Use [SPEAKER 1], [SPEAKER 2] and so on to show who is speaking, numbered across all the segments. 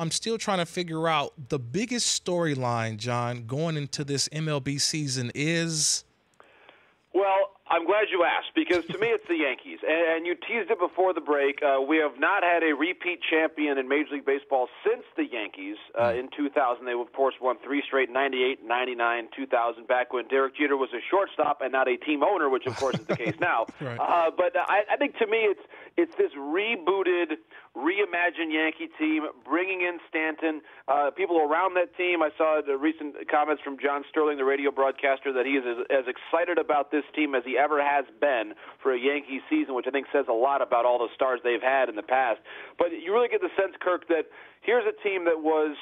[SPEAKER 1] I'm still trying to figure out the biggest storyline, Jon, going into this MLB season is.
[SPEAKER 2] Well, I'm glad you asked because to me it's the Yankees, and, you teased it before the break. Uh, we have not had a repeat champion in Major League Baseball since the Yankees uh, in 2000. They of course won three straight: 98, 99, 2000. Back when Derek Jeter was a shortstop and not a team owner, which of course is the case now.
[SPEAKER 1] right.
[SPEAKER 2] uh, but I, I think to me it's it's this rebooted reimagined Yankee team, bringing in Stanton. Uh, people around that team, I saw the recent comments from John Sterling, the radio broadcaster, that he is as, as excited about this team as he ever has been for a Yankee season, which I think says a lot about all the stars they've had in the past. But you really get the sense, Kirk, that here's a team that was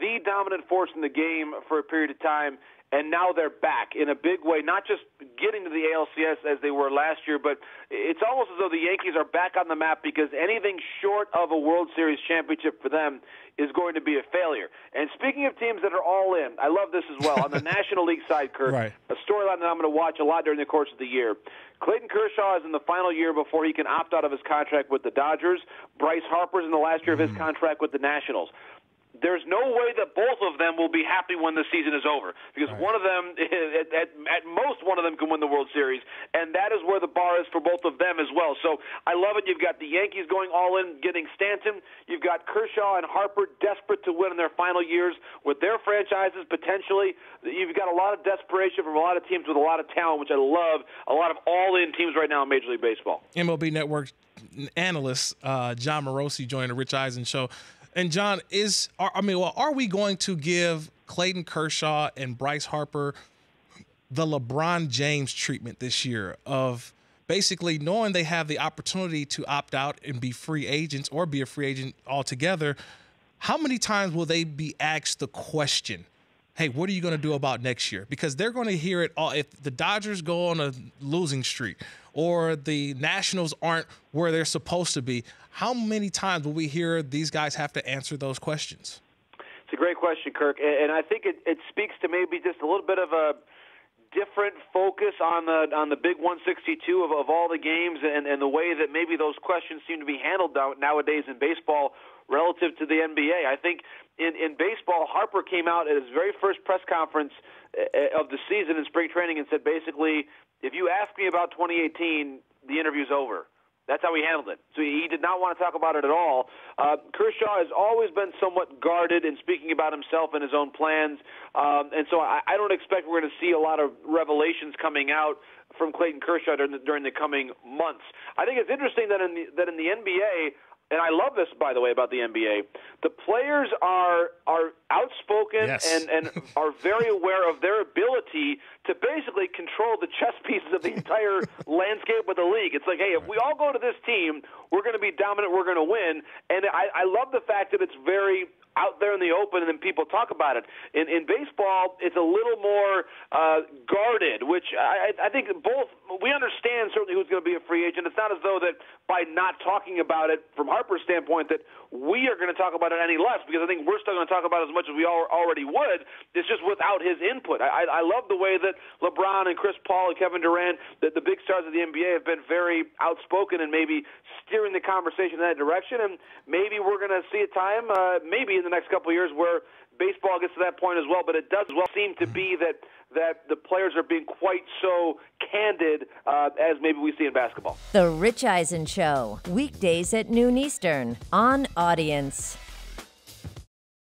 [SPEAKER 2] the dominant force in the game for a period of time and now they're back in a big way, not just getting to the ALCS as they were last year, but it's almost as though the Yankees are back on the map because anything short of a World Series championship for them is going to be a failure. And speaking of teams that are all in, I love this as well. On the National League side, Kirk,
[SPEAKER 1] right.
[SPEAKER 2] a storyline that I'm going to watch a lot during the course of the year. Clayton Kershaw is in the final year before he can opt out of his contract with the Dodgers. Bryce Harper's in the last year of his mm. contract with the Nationals there's no way that both of them will be happy when the season is over because right. one of them, at, at, at most, one of them can win the World Series, and that is where the bar is for both of them as well. So I love it. You've got the Yankees going all in, getting Stanton. You've got Kershaw and Harper desperate to win in their final years with their franchises potentially. You've got a lot of desperation from a lot of teams with a lot of talent, which I love. A lot of all-in teams right now in Major League Baseball.
[SPEAKER 1] MLB Network analyst uh, Jon Morosi joined the Rich Eisen show. And Jon, is I mean, well, are we going to give Clayton Kershaw and Bryce Harper the LeBron James treatment this year of basically knowing they have the opportunity to opt out and be free agents or be a free agent altogether? How many times will they be asked the question? Hey, what are you going to do about next year? Because they're going to hear it all. If the Dodgers go on a losing streak or the Nationals aren't where they're supposed to be, how many times will we hear these guys have to answer those questions?
[SPEAKER 2] It's a great question, Kirk, and I think it, it speaks to maybe just a little bit of a different focus on the on the big 162 of, of all the games and, and the way that maybe those questions seem to be handled nowadays in baseball relative to the NBA. I think in, in baseball, Harper came out at his very first press conference eh, of the season in spring training and said basically, if you ask me about 2018, the interview's over. That's how he handled it. So he did not want to talk about it at all. Uh, Kershaw has always been somewhat guarded in speaking about himself and his own plans, um, and so I, I don't expect we're going to see a lot of revelations coming out from Clayton Kershaw during the, during the coming months. I think it's interesting that in the, that in the NBA, and I love this, by the way, about the NBA. The players are are outspoken
[SPEAKER 1] yes.
[SPEAKER 2] and and are very aware of their ability to basically control the chess pieces of the entire landscape of the league. It's like, hey, if we all go to this team, we're going to be dominant. We're going to win. And I, I love the fact that it's very out there in the open and then people talk about it. In, in baseball, it's a little more uh, guarded, which I, I think both we understand certainly who's going to be a free agent. It's not as though that by not talking about it from Harper's standpoint that we are going to talk about it any less because I think we're still going to talk about it as much as we all, already would. It's just without his input. I, I love the way that LeBron and Chris Paul and Kevin Durant, that the big stars of the NBA, have been very outspoken and maybe steering the conversation in that direction. And maybe we're going to see a time, uh, maybe in the next couple of years, where baseball gets to that point as well. But it does well seem to be that that the players are being quite so candid uh, as maybe we see in basketball.
[SPEAKER 3] The Rich Eisen Show, weekdays at noon Eastern on Audience.